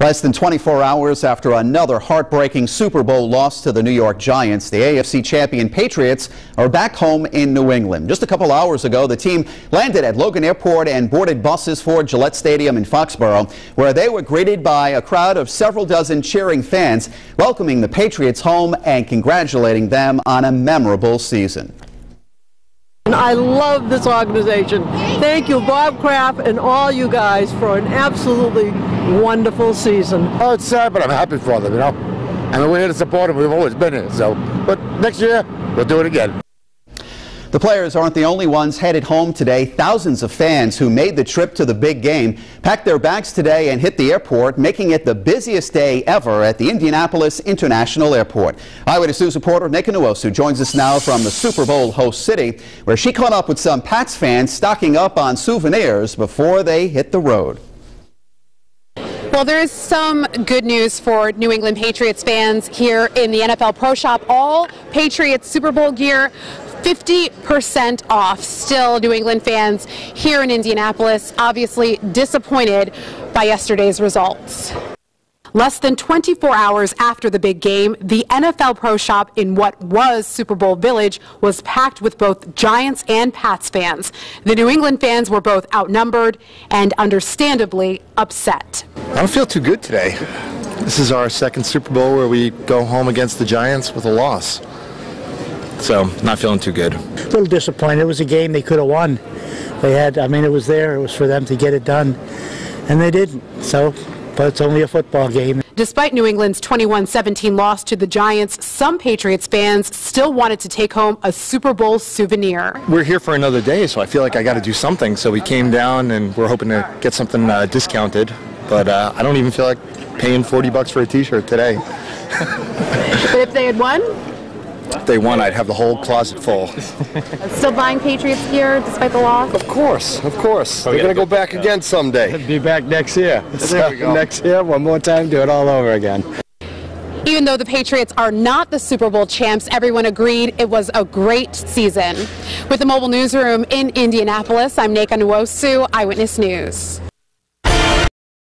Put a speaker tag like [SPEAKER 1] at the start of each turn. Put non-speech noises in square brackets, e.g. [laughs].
[SPEAKER 1] Less than 24 hours after another heartbreaking Super Bowl loss to the New York Giants, the AFC champion Patriots are back home in New England. Just a couple hours ago, the team landed at Logan Airport and boarded buses for Gillette Stadium in Foxborough, where they were greeted by a crowd of several dozen cheering fans, welcoming the Patriots home and congratulating them on a memorable season.
[SPEAKER 2] I love this organization. Thank you, Bob Kraft, and all you guys for an absolutely wonderful season.
[SPEAKER 3] Oh, it's sad, but I'm happy for them, you know. I mean, we're here to support them. We've always been here. So, but next year, we'll do it again.
[SPEAKER 1] The players aren't the only ones headed home today. Thousands of fans who made the trip to the big game packed their bags today and hit the airport, making it the busiest day ever at the Indianapolis International Airport. Eyewitness News reporter Nika Nwosu joins us now from the Super Bowl host city, where she caught up with some Pats fans stocking up on souvenirs before they hit the road.
[SPEAKER 4] Well, there is some good news for New England Patriots fans here in the NFL Pro Shop. All Patriots Super Bowl gear 50% off. Still, New England fans here in Indianapolis obviously disappointed by yesterday's results. Less than 24 hours after the big game, the NFL Pro Shop in what was Super Bowl Village was packed with both Giants and Pats fans. The New England fans were both outnumbered and understandably upset.
[SPEAKER 5] I don't feel too good today. This is our second Super Bowl where we go home against the Giants with a loss. So, not feeling too good.
[SPEAKER 6] A little disappointed. It was a game they could have won. They had, I mean, it was there. It was for them to get it done. And they didn't. So, but it's only a football game.
[SPEAKER 4] Despite New England's 21-17 loss to the Giants, some Patriots fans still wanted to take home a Super Bowl souvenir.
[SPEAKER 5] We're here for another day, so I feel like I got to do something. So we came down and we're hoping to get something uh, discounted. But uh, I don't even feel like paying 40 bucks for a T-shirt today. [laughs]
[SPEAKER 4] but if they had won?
[SPEAKER 5] If they won, I'd have the whole closet full. [laughs]
[SPEAKER 4] Still buying Patriots gear despite the loss?
[SPEAKER 3] Of course, of course. We're going to go back again someday.
[SPEAKER 7] Be back next year. [laughs]
[SPEAKER 3] There we go.
[SPEAKER 7] Next year, one more time, do it all over again.
[SPEAKER 4] Even though the Patriots are not the Super Bowl champs, everyone agreed it was a great season. With the mobile newsroom in Indianapolis, I'm Nika Nwosu, Eyewitness News.